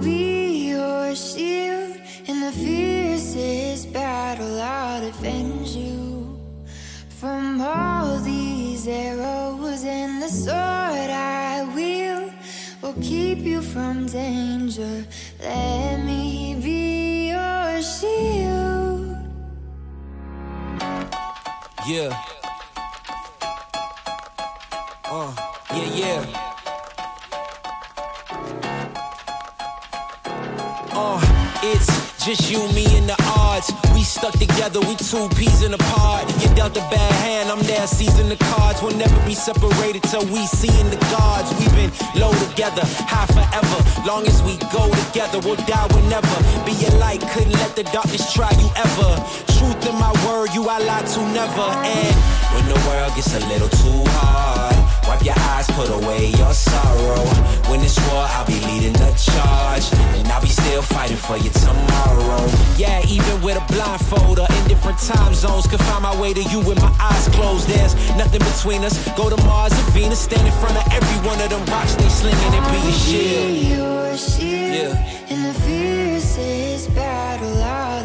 be your shield in the fiercest battle. I'll defend you from all these arrows, and the sword I wield will keep you from danger. Let me be your shield. Yeah. Uh, yeah, yeah. Uh, it's just you, me, and the odds. We stuck together, we two peas in a pod. You dealt a bad hand, I'm there seizing the cards. We'll never be separated till we see in the gods. We've been low together, high forever. Long as we go together, we'll die whenever. Be a light, couldn't let the darkness try you ever. Truth in my word, you I lie to never. And when the world gets a little too hard, fighting for you tomorrow. Yeah, even with a blindfold or in different time zones, could find my way to you with my eyes closed. There's nothing between us. Go to Mars or Venus, stand in front of every one of them rocks they slinging and be a shield. Be your shield. Yeah. In the fiercest battle, I'll